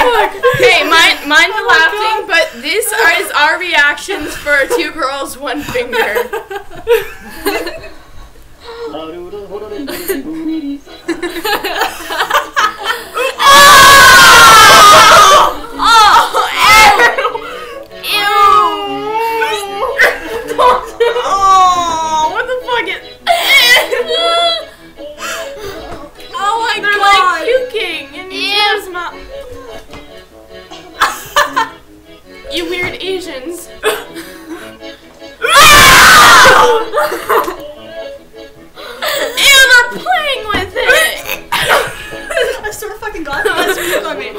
Okay, mine, mine's Oh laughing, but this is our reactions for two girls, one finger. You weird Asians. and are playing with it. I sort of fucking got this on me.